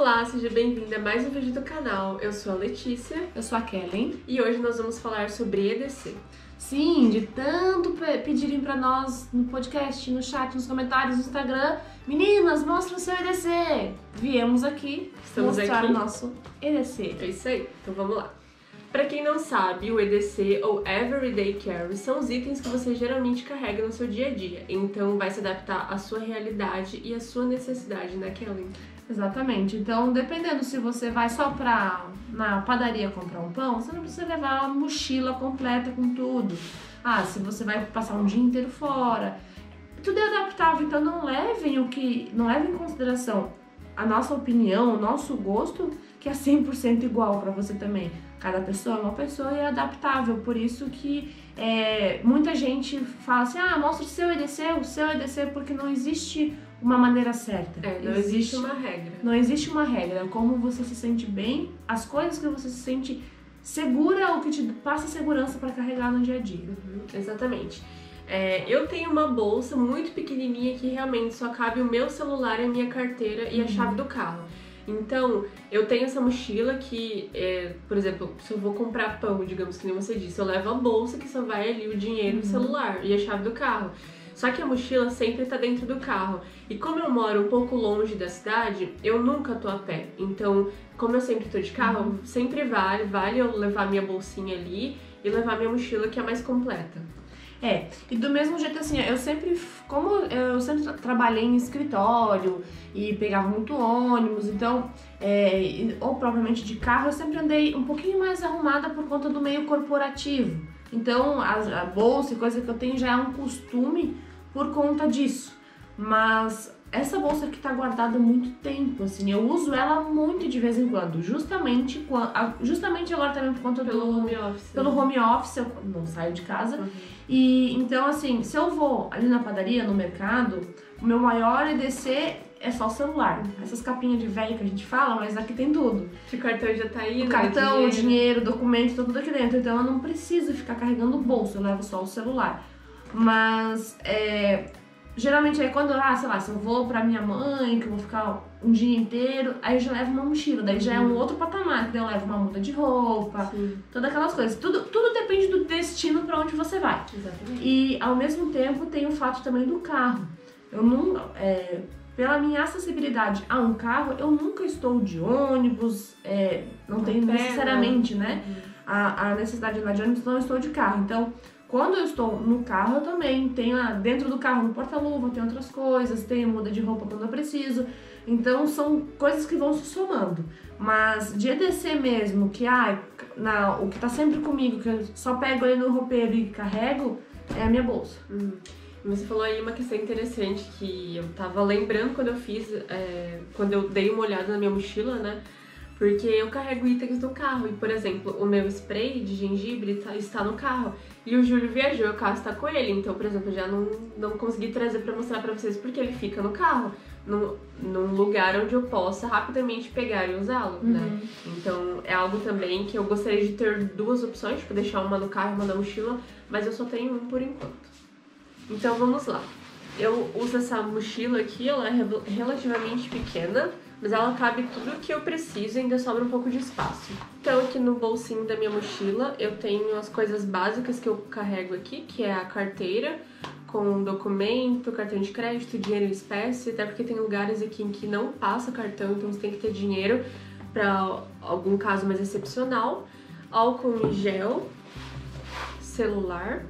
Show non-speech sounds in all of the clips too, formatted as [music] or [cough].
Olá, seja bem-vinda a mais um vídeo do canal. Eu sou a Letícia Eu sou a Kellen. e hoje nós vamos falar sobre EDC. Sim, de tanto pe- pedirem pra nós no podcast, no chat, nos comentários, no Instagram, meninas, mostra o seu EDC. Viemos aqui Estamos mostrar aqui. o nosso EDC. É isso aí, então vamos lá. Pra quem não sabe, o EDC ou Everyday Carry são os itens que você geralmente carrega no seu dia a dia. Então vai se adaptar à sua realidade e à sua necessidade, né, Kellen? Exatamente. Então, dependendo se você vai só pra na padaria comprar um pão, você não precisa levar uma mochila completa com tudo. Ah, se você vai passar um dia inteiro fora, tudo é adaptável, então não levem o que, não levem em consideração a nossa opinião, o nosso gosto, que é 100% igual pra você também. Cada pessoa é uma pessoa e é adaptável, por isso que é, muita gente fala assim, ah, mostra o seu EDC, o seu EDC, porque não existe uma maneira certa. É, não existe uma regra. Não existe uma regra, como você se sente bem, as coisas que você se sente segura ou que te passa segurança para carregar no dia a dia. Uhum, exatamente. É, eu tenho uma bolsa muito pequenininha que realmente só cabe o meu celular, a minha carteira e a chave do carro. Então, eu tenho essa mochila que, é, por exemplo, se eu vou comprar pão, digamos que nem você disse, eu levo a bolsa que só vai ali o dinheiro, o celular e a chave do carro. Só que a mochila sempre tá dentro do carro. E como eu moro um pouco longe da cidade, eu nunca tô a pé. Então, como eu sempre tô de carro, sempre vale, vale eu levar minha bolsinha ali e levar minha mochila que é mais completa. É, e do mesmo jeito assim, eu sempre, como eu sempre tra- trabalhei em escritório e pegava muito ônibus, então, é, ou provavelmente de carro, eu sempre andei um pouquinho mais arrumada por conta do meio corporativo. Então, a, a bolsa e coisa que eu tenho já é um costume por conta disso. Mas essa bolsa aqui tá guardada há muito tempo, assim, eu uso ela muito de vez em quando, justamente, justamente agora também por conta Pelo do home office. pelo home office, eu não saio de casa. Uhum. E então, assim, se eu vou ali na padaria, no mercado, o meu maior EDC é só o celular. Essas capinhas de velho que a gente fala, mas aqui tem tudo. O cartão já tá aí, O né? cartão, o dinheiro, documento, tá tudo aqui dentro. Então eu não preciso ficar carregando o bolso, eu levo só o celular. Mas é, geralmente aí quando, ah, sei lá, se eu vou pra minha mãe, que eu vou ficar um dia inteiro, aí eu já levo uma mochila, daí já é um outro patamar, que daí eu levo uma muda de roupa, Sim, todas aquelas coisas. Tudo, tudo depende do destino pra onde você vai. exatamente. E ao mesmo tempo tem o fato também do carro. Eu não, é, pela minha acessibilidade a um carro, eu nunca estou de ônibus, é, não tenho necessariamente, né? Uhum. A, a necessidade de andar de ônibus, não estou de carro. Então, quando eu estou no carro, eu também tenho lá dentro do carro no porta-luva, tem outras coisas, tem muda de roupa quando eu preciso. Então, são coisas que vão se somando. Mas de EDC mesmo, que ah, na, o que tá sempre comigo, que eu só pego ele no roupeiro e carrego, é a minha bolsa. Hum. Você falou aí uma questão interessante que eu tava lembrando quando eu fiz, é, quando eu dei uma olhada na minha mochila, né? Porque eu carrego itens no carro e, por exemplo, o meu spray de gengibre tá- está no carro e o Júlio viajou e o carro está com ele. Então, por exemplo, eu já não, não consegui trazer pra mostrar pra vocês porque ele fica no carro, num, num lugar onde eu possa rapidamente pegar e usá-lo, né? Então, é algo também que eu gostaria de ter duas opções, tipo, deixar uma no carro e uma na mochila, mas eu só tenho um por enquanto. Então vamos lá. Eu uso essa mochila aqui, ela é rel- relativamente pequena, mas ela cabe tudo o que eu preciso e ainda sobra um pouco de espaço. Então aqui no bolsinho da minha mochila eu tenho as coisas básicas que eu carrego aqui, que é a carteira com documento, cartão de crédito, dinheiro em espécie, até porque tem lugares aqui em que não passa cartão, então você tem que ter dinheiro para algum caso mais excepcional. Álcool em gel, celular,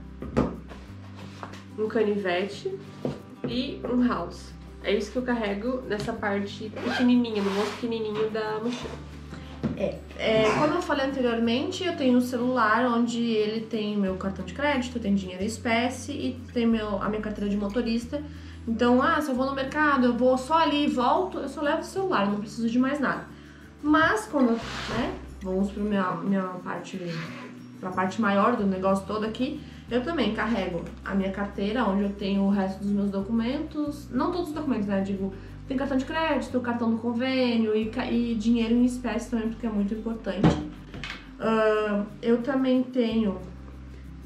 um canivete e um house. É isso que eu carrego nessa parte pequenininha, no bolso pequenininho da mochila. É, como eu falei anteriormente, eu tenho um celular onde ele tem meu cartão de crédito, tem dinheiro em espécie e tem meu, a minha carteira de motorista. Então, ah, se eu vou no mercado, eu vou só ali e volto, eu só levo o celular, não preciso de mais nada. Mas quando, né, vamos para minha, minha parte, pra parte maior do negócio todo aqui, eu também carrego a minha carteira, onde eu tenho o resto dos meus documentos, não todos os documentos, né, digo, tem cartão de crédito, cartão do convênio e, e dinheiro em espécie também, porque é muito importante. Ah, eu também tenho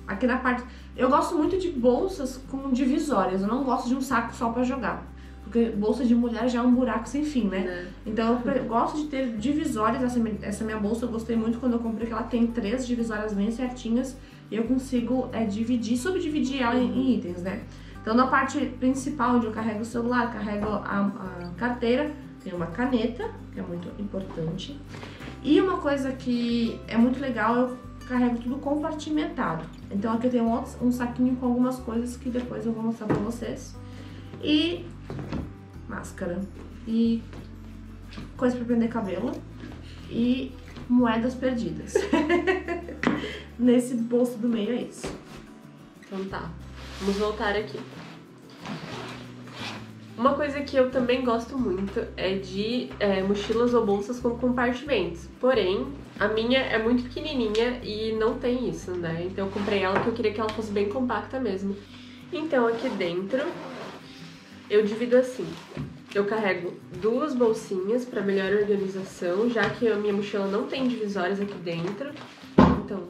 aqui na parte. Eu gosto muito de bolsas com divisórias. Eu não gosto de um saco só pra jogar. Porque bolsa de mulher já é um buraco sem fim, né? Né? Então eu gosto de ter divisórias. Essa, mi- essa minha bolsa eu gostei muito quando eu comprei, que ela tem três divisórias bem certinhas e eu consigo é, dividir, subdividir ela em, em itens, né? Então na parte principal, onde eu carrego o celular, carrego a, a carteira, tem uma caneta, que é muito importante. E uma coisa que é muito legal, eu carrego tudo compartimentado. Então aqui eu tenho um, um saquinho com algumas coisas que depois eu vou mostrar pra vocês. E máscara. E coisa pra prender cabelo. E moedas perdidas. [laughs] Nesse bolso do meio é isso. Então tá, vamos voltar aqui. Uma coisa que eu também gosto muito é de é, mochilas ou bolsas com compartimentos. Porém, a minha é muito pequenininha e não tem isso, né? Então eu comprei ela porque eu queria que ela fosse bem compacta mesmo. Então aqui dentro eu divido assim. Eu carrego duas bolsinhas para melhor organização, já que a minha mochila não tem divisórias aqui dentro. Então,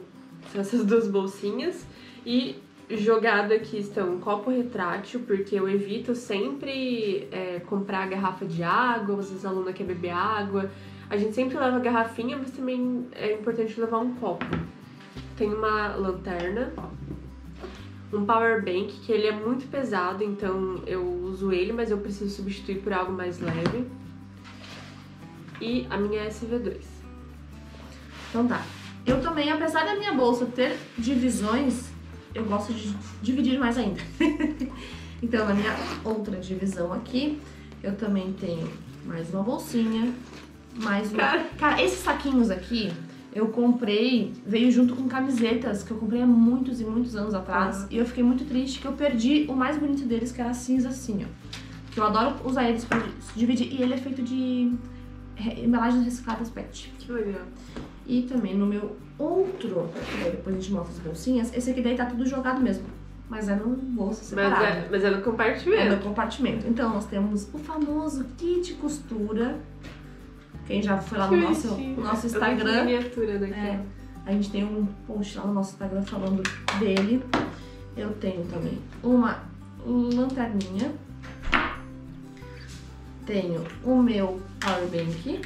são essas duas bolsinhas. E jogado aqui estão um copo retrátil, porque eu evito sempre é, comprar garrafa de água, às vezes a aluna quer beber água. A gente sempre leva garrafinha, mas também é importante levar um copo. Tem uma lanterna, um power bank, que ele é muito pesado, então eu uso ele, mas eu preciso substituir por algo mais leve. E a minha SV2. Então tá. Eu também, apesar da minha bolsa ter divisões, eu gosto de dividir mais ainda. [laughs] então, na minha outra divisão aqui, eu também tenho mais uma bolsinha, mais uma. Cara. Cara, esses saquinhos aqui, eu comprei, veio junto com camisetas que eu comprei há muitos e muitos anos atrás. Ah. E eu fiquei muito triste que eu perdi o mais bonito deles, que era cinza assim, ó. Que eu adoro usar eles pra dividir. E ele é feito de embalagens recicladas PET. Que legal. E também no meu outro, daí depois a gente mostra as bolsinhas, esse aqui daí tá tudo jogado mesmo. Mas é no bolso Mas separado. é, mas é no É compartimento. no compartimento. Então nós temos o famoso kit costura. Quem já foi lá no nosso, bonitinho. nosso Instagram, miniatura daqui. é, a gente tem um post lá no nosso Instagram falando dele. Eu tenho também uma lanterninha. Tenho o meu power bank,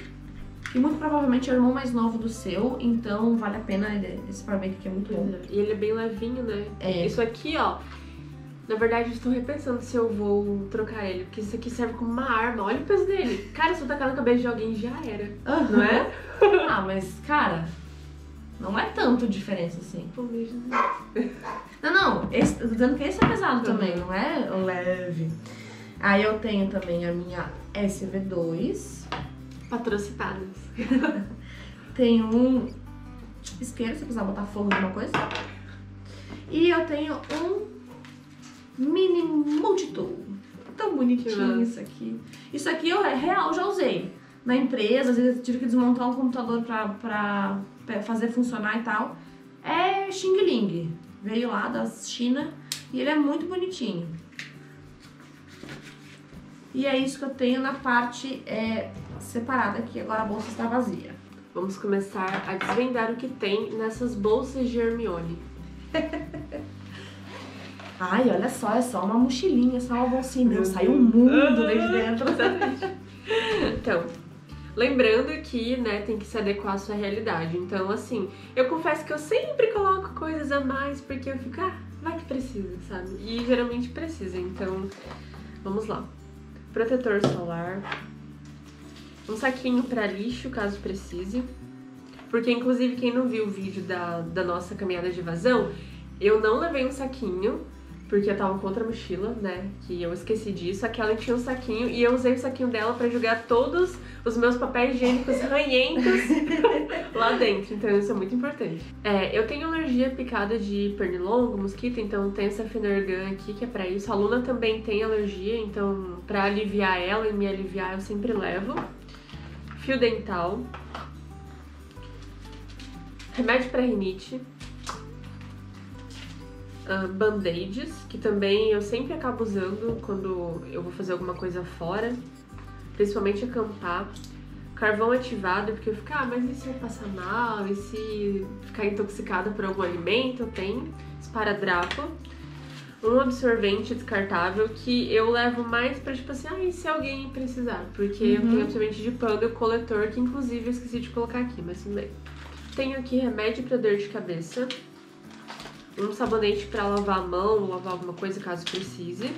que muito provavelmente é o irmão mais novo do seu, então vale a pena ele- esse power bank que é muito bom. E ele é bem levinho, né? É. Isso aqui, ó. Na verdade, eu estou repensando se eu vou trocar ele, porque isso aqui serve como uma arma. Olha o peso dele. Cara, se eu tacar na cabeça de alguém, já era. Não é? [laughs] ah, mas cara, não é tanto diferença assim. Pô, mesmo. Não, não, esse, eu tô dizendo que esse é pesado Uhum. também, não é leve. Aí eu tenho também a minha SV2. Patrocinadas. [laughs] Tenho um isqueiro, se precisar botar fogo em alguma coisa. E eu tenho um mini multitool. Tão bonitinho massa. isso aqui. Isso aqui eu é real já usei. Na empresa, às vezes eu tive que desmontar um computador pra, pra, pra fazer funcionar e tal. É Xing Ling. Veio lá da China e ele é muito bonitinho. E é isso que eu tenho na parte é, separada aqui. Agora a bolsa está vazia. Vamos começar a desvendar o que tem nessas bolsas de Hermione. [laughs] Ai, olha só, é só uma mochilinha, só uma bolsinha. Não, Meu saiu um mundo lá de dentro. Então, lembrando que, né, tem que se adequar à sua realidade. Então, assim, eu confesso que eu sempre coloco coisas a mais porque eu fico, ah, vai que precisa, sabe? E geralmente precisa. Então, vamos lá. Protetor solar. Um saquinho para lixo, caso precise. Porque, inclusive, quem não viu o vídeo da, da nossa caminhada de evasão, eu não levei um saquinho, porque eu tava com outra mochila, né? Que eu esqueci disso. Aquela tinha um saquinho e eu usei o saquinho dela pra jogar todos os meus papéis higiênicos ranhentos [laughs] lá dentro. Então isso é muito importante. É, eu tenho alergia picada de pernilongo, mosquito, então tem essa Fenergan aqui que é pra isso. A Luna também tem alergia, então pra aliviar ela e me aliviar eu sempre levo. Fio dental. Remédio pra rinite ah, band-aids, que também eu sempre acabo usando quando eu vou fazer alguma coisa fora, principalmente acampar. Carvão ativado, porque eu fico, ah, mas e se eu passar mal? E se ficar intoxicada por algum alimento? Tem esparadrapo. um absorvente descartável que eu levo mais pra, tipo assim, ah, e se alguém precisar? Porque eu Uhum. tenho absorvente de pano e coletor, que inclusive eu esqueci de colocar aqui, mas tudo bem. Tenho aqui remédio pra dor de cabeça, um sabonete pra lavar a mão, lavar alguma coisa caso precise,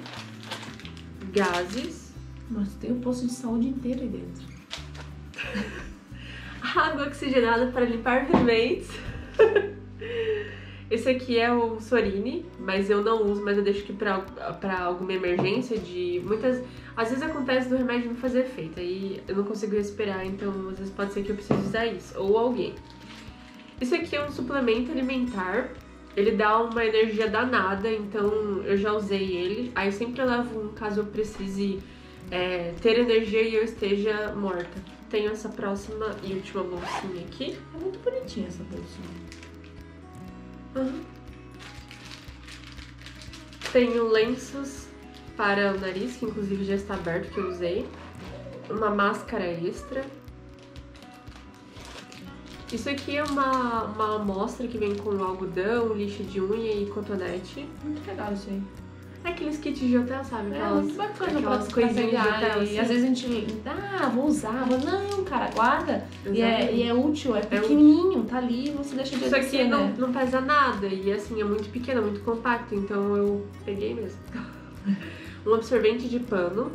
gases, Nossa, tem o posto de saúde inteiro aí dentro. [laughs] água oxigenada para limpar ferimentos. [laughs] Esse aqui é o Sorine, mas eu não uso, mas eu deixo aqui pra, pra alguma emergência de muitas. Às vezes acontece do remédio não fazer efeito, aí eu não consigo respirar, então às vezes pode ser que eu precise usar isso, ou alguém. Isso aqui é um suplemento alimentar, ele dá uma energia danada, então eu já usei ele. Aí sempre eu levo um caso eu precise é, ter energia e eu esteja morta. Tenho essa próxima e última bolsinha aqui. É muito bonitinha essa bolsinha. Tenho lenços para o nariz, que inclusive já está aberto, que eu usei. Uma máscara extra. Isso aqui é uma, uma amostra que vem com algodão, lixo de unha e cotonete. Muito legal isso aí. É aqueles kits de hotel, sabe? É Aquelas, muito bacana aquelas pra coisinhas de hotel. e assim. às vezes a gente, ah, vou usar. Vou... Não, cara, guarda. E é, e é útil, é pequenininho, tá ali, você deixa de Isso aqui não, né? não pesa nada e assim, é muito pequeno, é muito compacto, então eu peguei mesmo. [laughs] um absorvente de pano.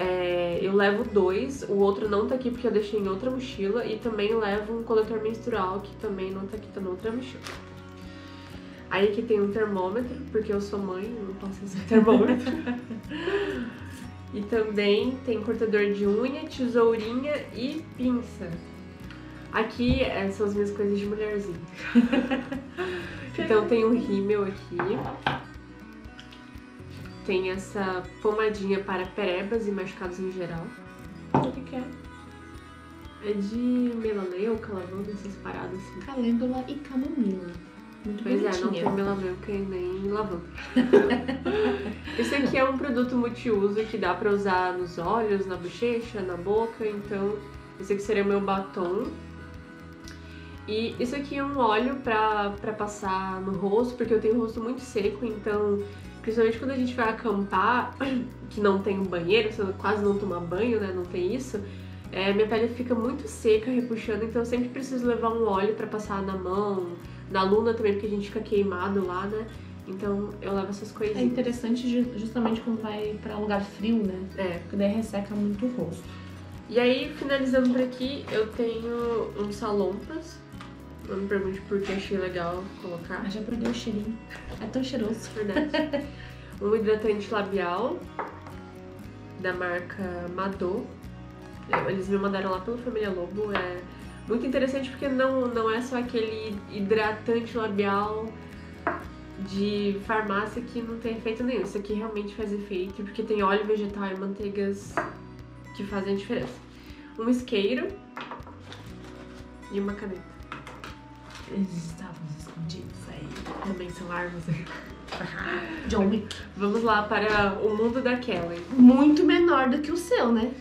É, eu levo dois, o outro não tá aqui porque eu deixei em outra mochila e também levo um coletor menstrual que também não tá aqui, tá na outra mochila. Aí aqui tem um termômetro, porque eu sou mãe, eu não posso usar [laughs] termômetro. e também tem cortador de unha, tesourinha e pinça. Aqui é, são as minhas coisas de mulherzinha. [laughs] então tem um rímel aqui. Tem essa pomadinha para perebas e machucados em geral. O que, que é? É de melaleuca, lavanda, essas paradas assim. Calêndula e camomila. Muito Pois é, não tem melaleuca e nem lavanda. [laughs] Esse aqui é um produto multiuso que dá pra usar nos olhos, na bochecha, na boca. Então, esse aqui seria o meu batom. E isso aqui é um óleo pra, pra passar no rosto, porque eu tenho o rosto muito seco, então, principalmente quando a gente vai acampar, [clears throat] que não tem um banheiro, você quase não toma banho, né? Não tem isso. É, minha pele fica muito seca, repuxando, então eu sempre preciso levar um óleo pra passar na mão, na luna também, porque a gente fica queimado lá, né? Então eu levo essas É coisinhas. interessante ju- justamente quando vai pra lugar frio, né? É. Porque daí resseca muito o rosto. E aí, finalizando por aqui, eu tenho uns salompas. Não me pergunte por que achei legal colocar. Ah, já perdeu o cheirinho. É tão cheiroso. Verdade. [laughs] um hidratante labial da marca Madô. Eles me mandaram lá pela Família Lobo. É muito interessante porque não, não é só aquele hidratante labial de farmácia que não tem efeito nenhum. Isso aqui realmente faz efeito porque tem óleo vegetal e manteigas que fazem a diferença. Um isqueiro e uma caneta. Eles estavam escondidos aí. Também são armas. [laughs] John Wick. Vamos lá para o mundo da Kelly. Muito menor do que o seu, né?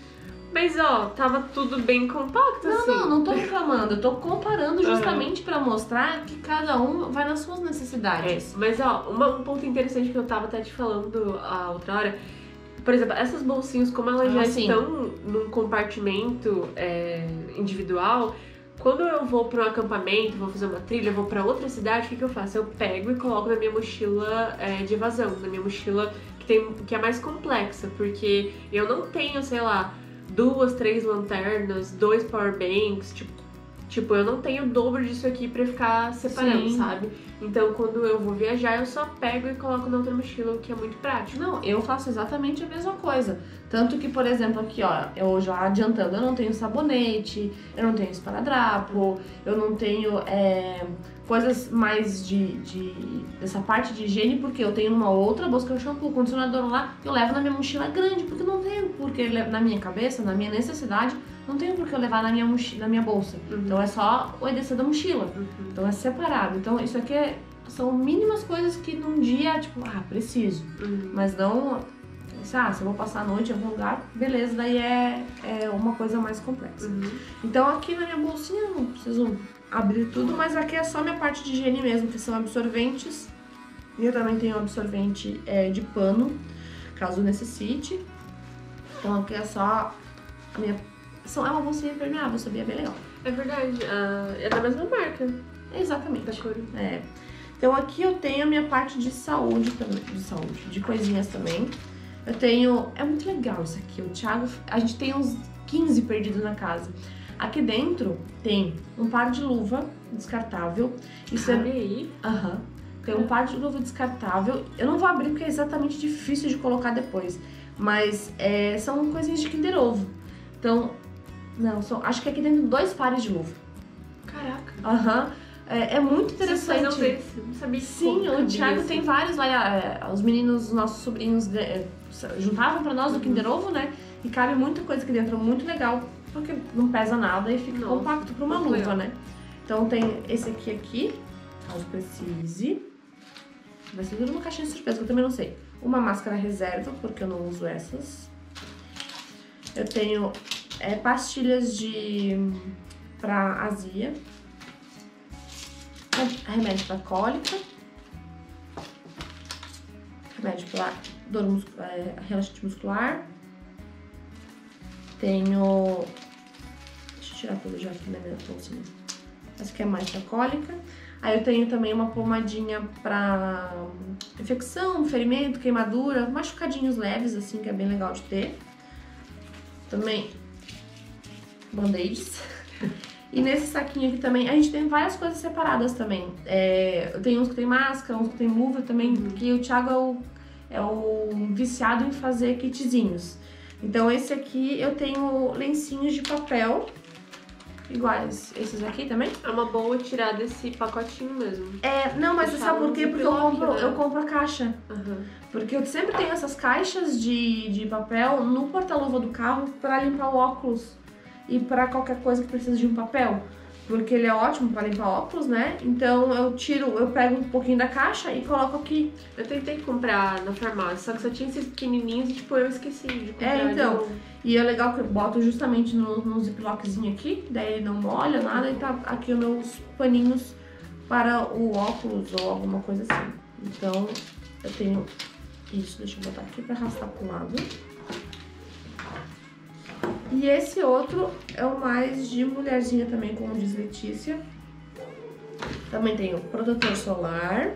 Mas ó, tava tudo bem compacto Não, assim. não, não tô reclamando. Eu tô comparando [laughs] justamente pra mostrar que cada um vai nas suas É, necessidades. mas ó, uma- um ponto interessante que eu tava até te falando a outra hora. Por exemplo, essas bolsinhas, como elas já Ah, sim. estão num compartimento é, individual, quando eu vou para um acampamento, vou fazer uma trilha, vou para outra cidade, o que, que eu faço? Eu pego e coloco na minha mochila é, de evasão, na minha mochila que, tem, que é mais complexa, porque eu não tenho, sei lá, duas, três lanternas, dois power banks, tipo, tipo, eu não tenho o dobro disso aqui pra ficar separando, Sim. sabe? Então quando eu vou viajar, eu só pego e coloco na outra mochila, o que é muito prático. Não, eu faço exatamente a mesma coisa. Tanto que, por exemplo, aqui, ó, eu já adiantando, eu não tenho sabonete, eu não tenho esparadrapo, eu não tenho é, coisas mais de, de- dessa parte de higiene, porque eu tenho uma outra bolsa que é o shampoo, condicionador lá, eu levo na minha mochila grande, porque não tenho porque na minha cabeça, na minha necessidade, não tenho por que eu levar na minha, mochi- na minha bolsa. Uhum. Então é só o EDC da mochila. Uhum. Então é separado. Então isso aqui é- são mínimas coisas que num dia, tipo, ah, preciso. Uhum. Mas não. Ah, se eu vou passar a noite em algum lugar, beleza, daí é, é uma coisa mais complexa. Uhum. Então aqui na minha bolsinha eu não preciso abrir tudo, mas aqui é só minha parte de higiene mesmo, que são absorventes E eu também tenho absorvente é, de pano, caso necessite. Então aqui é só a minha. São, é uma bolsinha impermeável, sabia? Bem legal. É verdade, ah, é da mesma marca Exatamente. da cor. É. Então aqui eu tenho a minha parte de saúde também, de saúde, de coisinhas também. Eu tenho, é muito legal isso aqui. O Thiago, a gente tem uns 15 perdidos na casa. Aqui dentro tem um par de luva descartável. Isso Olha é, aí. aham. Tem um par de luva descartável. Eu não vou abrir porque é exatamente difícil de colocar depois. Mas é, são coisinhas de Kinder Ovo. Então, não, são, acho que aqui dentro dois pares de luva. Caraca. Aham. É, é muito interessante. desse. Não sabia Sim, o Thiago tem vários lá. é, os meninos, os nossos sobrinhos, é, juntavam pra nós do Kinder Ovo, né? E cabe muita coisa aqui dentro, muito legal, porque não pesa nada e fica Nossa, compacto pra uma luva, né? Então tem esse aqui aqui, caso precise. Vai ser tudo uma caixinha de surpresa, que eu também não sei. Uma máscara reserva, porque eu não uso essas. Eu tenho é, pastilhas de pra azia. Re- Remédio pra cólica. Remédio pra dor muscu- é, relaxante muscular. Tenho. Tirar tudo já aqui na minha né? Essa aqui é mais pra cólica. Aí eu tenho também uma pomadinha pra hum, infecção, ferimento, queimadura, machucadinhos leves, assim, que é bem legal de ter. Também band-aids. [laughs] E nesse saquinho aqui também, a gente tem várias coisas separadas também. É, eu tenho uns que tem máscara, uns que tem luva também, porque o Thiago é o, é o viciado em fazer kitzinhos. Então esse aqui eu tenho lencinhos de papel, iguais esses aqui também. É uma boa tirar desse pacotinho mesmo. É, não, mas Deixar sabe por quê? Porque eu compro, né? eu compro a caixa. Aham. Porque eu sempre tenho essas caixas de, de papel no porta-luva do carro pra limpar o óculos e pra qualquer coisa que precisa de um papel. Porque ele é ótimo pra limpar óculos, né? Então eu tiro, eu pego um pouquinho da caixa e coloco aqui. Eu tentei comprar na farmácia, só que só tinha esses pequenininhos e tipo, eu esqueci de comprar. É, então. E é legal que eu boto justamente no, no ziplockzinho aqui, daí ele não molha nada e tá aqui os meus paninhos para o óculos ou alguma coisa assim. Então eu tenho isso, deixa eu botar aqui pra arrastar pro lado. E esse outro é o mais de mulherzinha também, como diz Letícia. Também tenho protetor solar.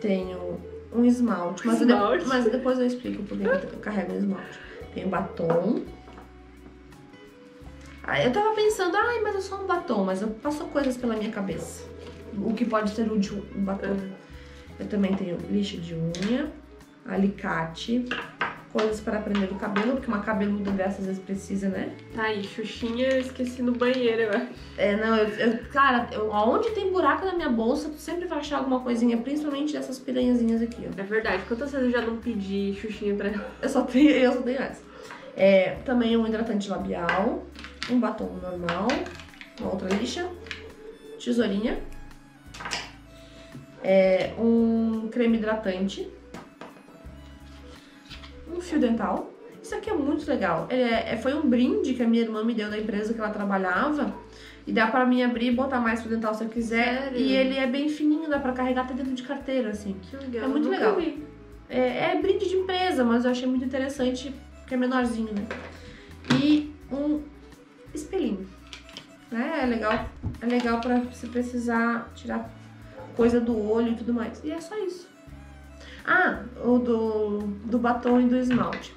Tenho um esmalte. Mas, eu de- Esmalte. mas depois eu explico porque eu carrego um esmalte. Tenho batom. Ah, eu tava pensando, ai, mas é só um batom, mas eu passo coisas pela minha cabeça. O que pode ser útil um batom. Eu também tenho lixo de unha, alicate, coisas para prender o cabelo, porque uma cabeluda dessas às vezes precisa, né? Tá aí, Xuxinha eu esqueci no banheiro, eu acho. É, não, eu, eu- cara, eu, aonde tem buraco na minha bolsa, tu sempre vai achar alguma coisinha, principalmente dessas piranhazinhas aqui, ó. É verdade, quantas vezes eu já não pedi Xuxinha pra ela? Eu só tenho, eu só tenho essa. É, também um hidratante labial, um batom normal, uma outra lixa, tesourinha, é, um creme hidratante, fio dental. Isso aqui é muito legal. Ele é- é- foi um brinde que a minha irmã me deu da empresa que ela trabalhava. E dá pra mim abrir e botar mais fio dental se eu quiser. Sério? E ele é bem fininho, dá pra carregar até dentro de carteira, assim. Que legal. É muito legal. É, é brinde de empresa, mas eu achei muito interessante, porque é menorzinho, né? E um espelhinho. Né? É legal, é legal pra se precisar tirar coisa do olho e tudo mais. E é só isso. Ah, o do, do batom e do esmalte.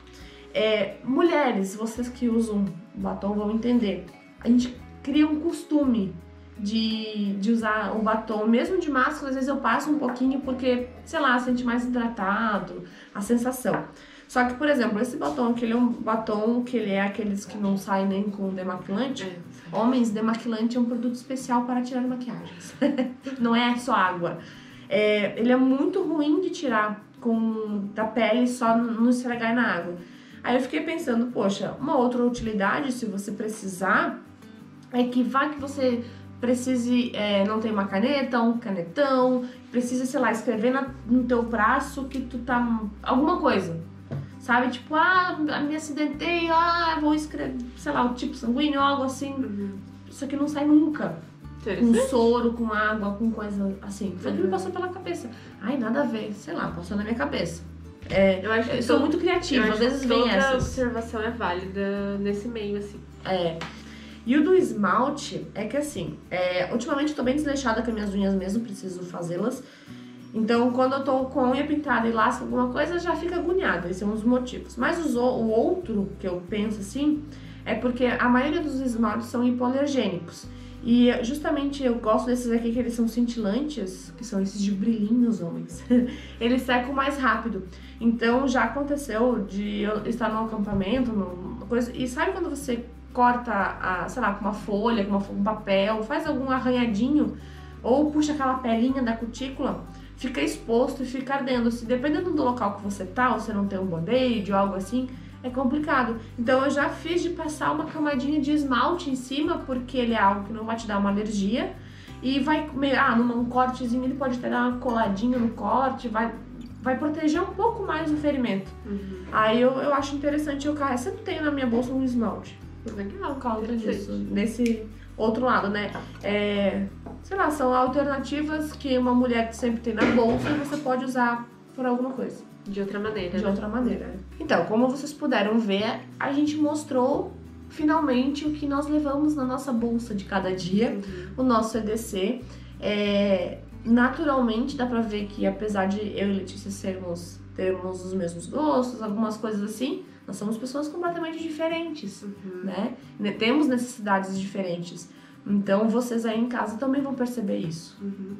É, mulheres, vocês que usam batom vão entender. A gente cria um costume de, de usar o batom, mesmo de máscara, às vezes eu passo um pouquinho porque, sei lá, sente mais hidratado, a sensação. Só que, por exemplo, esse batom aqui, ele é um batom que ele é aqueles que não sai nem com demaquilante. É. Homens, demaquilante é um produto especial para tirar maquiagens. [laughs] não é só água. É, ele é muito ruim de tirar com da pele só não estragar na água. Aí eu fiquei pensando, poxa, uma outra utilidade, se você precisar, é que vai que você precise, é, não tem uma caneta, um canetão, precisa, sei lá, escrever na- no teu braço que tu tá. alguma coisa. Sabe? Tipo, ah, me acidentei, ah, vou escrever, sei lá, o tipo sanguíneo, algo assim. Uhum. Isso aqui não sai nunca. Com soro, com água, com coisa assim. Foi o que me passou pela cabeça. Ai, nada a ver, sei lá, passou na minha cabeça. É, Eu acho que eu sou muito criativa, às vezes vem toda essas. observação é válida nesse meio, assim. É. E o do esmalte é que assim, é, ultimamente eu tô bem desleixada com as minhas unhas mesmo, preciso fazê-las. Então, quando eu tô com a unha pintada e lasco alguma coisa, já fica agoniada. Esse é um dos motivos. Mas os o outro que eu penso assim é porque a maioria dos esmaltes são hipoalergênicos. E justamente eu gosto desses aqui que eles são cintilantes, que são esses de brilhinhos, homens. [laughs] eles secam mais rápido. Então já aconteceu de eu estar num acampamento, numa coisa, e sabe quando você corta, a, sei lá, com uma folha, com um papel, faz algum arranhadinho, ou puxa aquela pelinha da cutícula, fica exposto e fica ardendo. Se dependendo do local que você tá, ou você não tem um band-aid ou algo assim, é complicado. Então eu já fiz de passar uma camadinha de esmalte em cima, porque ele é algo que não vai te dar uma alergia. E vai, meio- ah, num cortezinho ele pode até dar uma coladinha no corte, vai, vai proteger um pouco mais o ferimento. Aí eu, eu acho interessante eu carregar. Sempre tenho na minha bolsa um esmalte. Legal, causa disso. Nesse outro lado, né? É, sei lá, são alternativas que uma mulher sempre tem na bolsa e você pode usar por alguma coisa. De outra maneira. De né? outra maneira. Então, como vocês puderam ver, a gente mostrou finalmente o que nós levamos na nossa bolsa de cada dia Uhum. o nosso EDC. É, naturalmente dá pra ver que apesar de eu e Letícia sermos termos os mesmos gostos, algumas coisas assim, nós somos pessoas completamente diferentes, Uhum. né? Temos necessidades diferentes. Então vocês aí em casa também vão perceber isso. Uhum.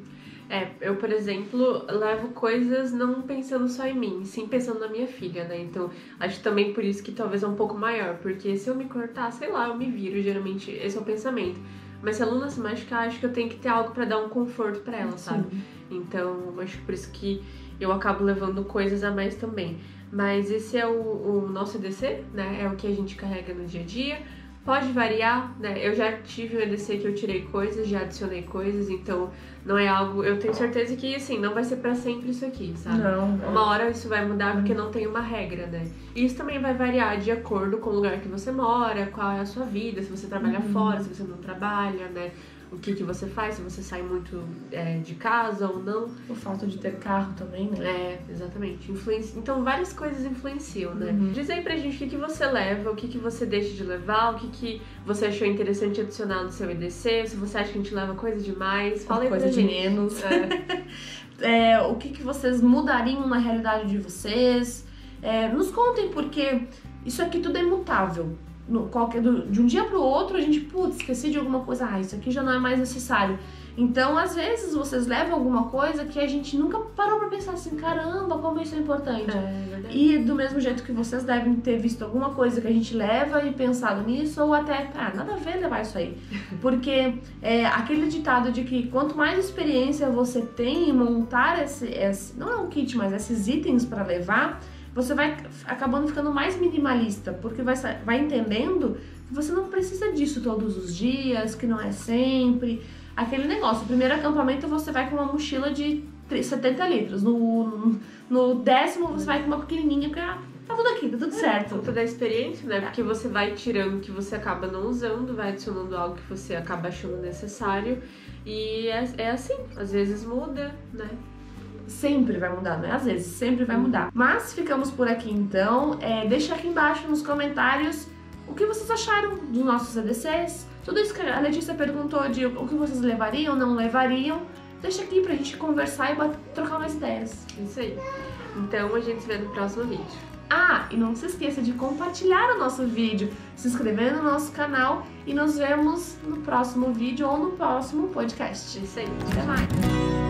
É, eu, por exemplo, levo coisas não pensando só em mim, sim pensando na minha filha, né? Então, acho também por isso que talvez é um pouco maior, porque se eu me cortar, sei lá, eu me viro, geralmente esse é o pensamento. Mas se a Luna se machucar, acho que eu tenho que ter algo pra dar um conforto pra ela, sabe? Então, acho que por isso que eu acabo levando coisas a mais também. Mas esse é o, o nosso EDC, né? É o que a gente carrega no dia a dia. Pode variar, né? Eu já tive um EDC que eu tirei coisas, já adicionei coisas, então não é algo. Eu tenho certeza que, assim, não vai ser pra sempre isso aqui, sabe? Não. Uma hora isso vai mudar porque não tem uma regra, né? E isso também vai variar de acordo com o lugar que você mora, qual é a sua vida, se você trabalha Uhum. fora, se você não trabalha, né? O que, que você faz, se você sai muito é, de casa ou não. Por falta de ter carro também, né? É, exatamente. Influencia... Então várias coisas influenciam, né? Uhum. Diz aí pra gente o que, que você leva, o que, que você deixa de levar, o que, que você achou interessante adicionar no seu EDC, se você acha que a gente leva coisa demais. Fala aí coisa pra de gente. menos. É. [laughs] É, o que, que vocês mudariam na realidade de vocês. É, nos contem, porque isso aqui tudo é mutável. No, qualquer, do- de um dia pro outro, a gente, putz, esqueci de alguma coisa, ah, isso aqui já não é mais necessário. Então, às vezes, vocês levam alguma coisa que a gente nunca parou pra pensar assim, caramba, como isso é importante. É, verdade. E do mesmo jeito que vocês devem ter visto alguma coisa que a gente leva e pensado nisso, ou até, ah, nada a ver levar isso aí. [laughs] Porque é aquele ditado de que quanto mais experiência você tem em montar esse, esse não é um kit, mas esses itens para levar, você vai acabando ficando mais minimalista, porque vai, vai entendendo que você não precisa disso todos os dias, que não é sempre. Aquele negócio, o primeiro acampamento você vai com uma mochila de 70 litros, no, no décimo você vai com uma pequenininha, porque ah, tá tudo aqui, tá tudo certo. Pouco da experiência, né? Porque você vai tirando o que você acaba não usando, vai adicionando algo que você acaba achando necessário. E é, é assim, às vezes muda, né? Sempre vai mudar, não é? Às vezes, sempre vai mudar. Mas ficamos por aqui então. É, deixa aqui embaixo nos comentários o que vocês acharam dos nossos EDCs. Tudo isso que a Letícia perguntou de o que vocês levariam, não levariam. Deixa aqui pra gente conversar e trocar mais ideias. Isso aí. Então a gente se vê no próximo vídeo. Ah, e não se esqueça de compartilhar o nosso vídeo, se inscrever no nosso canal e nos vemos no próximo vídeo ou no próximo podcast. Isso aí. Até mais!